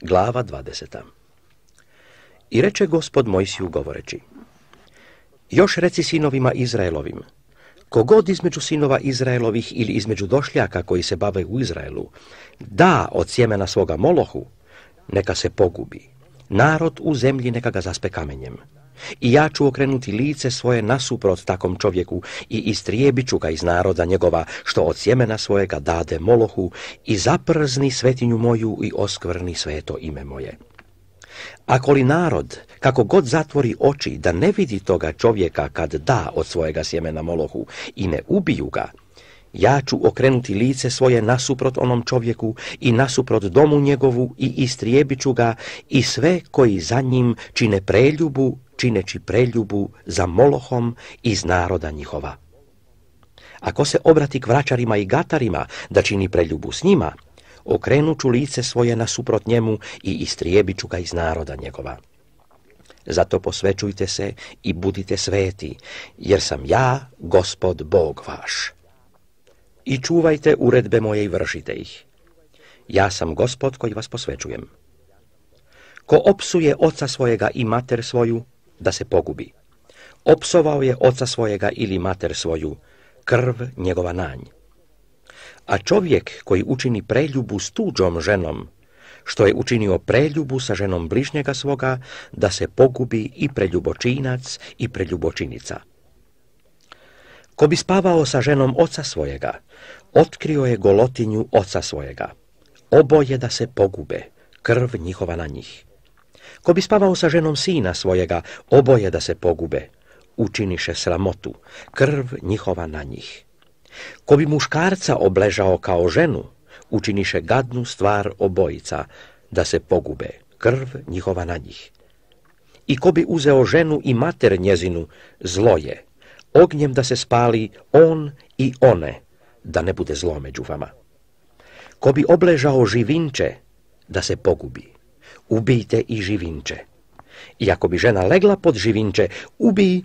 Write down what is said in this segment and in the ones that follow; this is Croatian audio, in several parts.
Glava 20. I reče gospod Mojsiju govoreći, još reci sinovima Izraelovim, kogod između sinova Izraelovih ili između došljaka koji se bave u Izraelu, da od sjemena svoga molohu, neka se pogubi. Narod u zemlji neka ga zaspe kamenjem. I ja ću okrenuti lice svoje nasuprot takom čovjeku i istrijebit ću ga iz naroda njegova, što od sjemena svojega dade molohu i zaprzni svetinju moju i oskvrni sveto ime moje. Ako li narod, kako god zatvori oči da ne vidi toga čovjeka kad da od svojega sjemena molohu i ne ubiju ga, ja ću okrenuti lice svoje nasuprot onom čovjeku i nasuprot domu njegovu i istrijebit ću ga i sve koji za njim čine preljubu, čineći preljubu za molohom iz naroda njihova. Ako se obrati k vraćarima i gatarima da čini preljubu s njima, okrenut ću lice svoje nasuprot njemu i istrijebit ću ga iz naroda njegova. Zato posvećujte se i budite sveti, jer sam ja, gospod Bog vaš i čuvajte uredbe moje i vršite ih. Ja sam gospod koji vas posvećujem. Ko opsuje oca svojega i mater svoju, da se pogubi. Opsovao je oca svojega ili mater svoju, krv njegova nanj. A čovjek koji učini preljubu s tuđom ženom, što je učinio preljubu sa ženom bližnjega svoga, da se pogubi i preljubočinac i preljubočinica. Ko bi spavao sa ženom oca svojega, otkrio je golotinju oca svojega. Oboje da se pogube, krv njihova na njih. Ko bi spavao sa ženom sina svojega, oboje da se pogube, učiniše sramotu, krv njihova na njih. Ko bi muškarca obležao kao ženu, učiniše gadnu stvar obojica, da se pogube, krv njihova na njih. I ko bi uzeo ženu i mater njezinu, zlo je, ognjem da se spali on i one, da ne bude zlo među vama. Ko bi obležao živinče, da se pogubi, ubijte i živinče. I ako bi žena legla pod živinče, ubij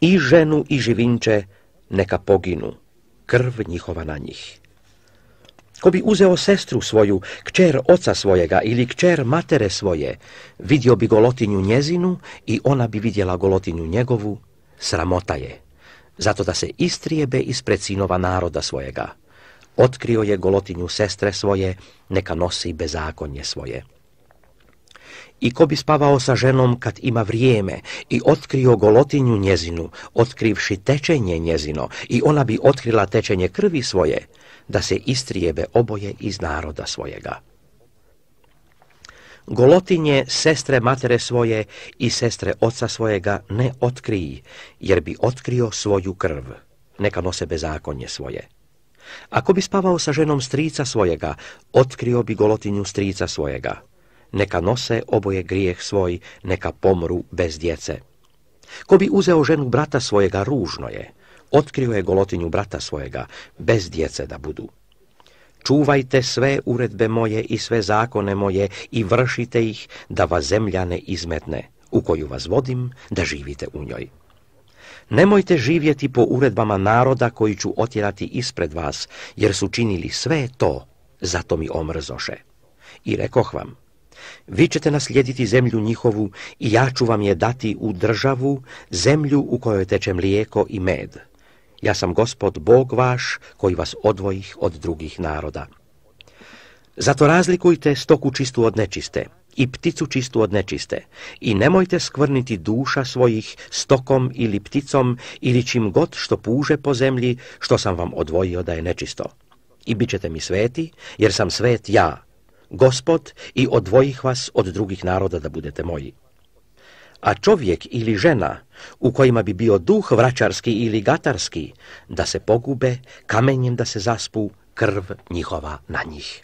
i ženu i živinče, neka poginu, krv njihova na njih. Ko bi uzeo sestru svoju, kćer oca svojega ili kćer matere svoje, vidio bi golotinju njezinu i ona bi vidjela golotinju njegovu, sramota je zato da se istrijebe ispred sinova naroda svojega. Otkrio je golotinju sestre svoje, neka nosi bezakonje svoje. I ko bi spavao sa ženom kad ima vrijeme i otkrio golotinju njezinu, otkrivši tečenje njezino, i ona bi otkrila tečenje krvi svoje, da se istrijebe oboje iz naroda svojega. Golotinje sestre matere svoje i sestre oca svojega ne otkriji, jer bi otkrio svoju krv. Neka nose bezakonje svoje. Ako bi spavao sa ženom strica svojega, otkrio bi golotinju strica svojega. Neka nose oboje grijeh svoj, neka pomru bez djece. Ko bi uzeo ženu brata svojega, ružno je. Otkrio je golotinju brata svojega, bez djece da budu. Čuvajte sve uredbe moje i sve zakone moje i vršite ih da vas zemlja ne izmetne, u koju vas vodim da živite u njoj. Nemojte živjeti po uredbama naroda koji ću otjerati ispred vas, jer su činili sve to, zato mi omrzoše. I rekoh vam, vi ćete naslijediti zemlju njihovu i ja ću vam je dati u državu, zemlju u kojoj teče mlijeko i med ja sam gospod Bog vaš koji vas odvojih od drugih naroda. Zato razlikujte stoku čistu od nečiste i pticu čistu od nečiste i nemojte skvrniti duša svojih stokom ili pticom ili čim god što puže po zemlji što sam vam odvojio da je nečisto. I bit ćete mi sveti jer sam svet ja, gospod i odvojih vas od drugih naroda da budete moji a čovjek ili žena u kojima bi bio duh vraćarski ili gatarski, da se pogube, kamenjem da se zaspu, krv njihova na njih.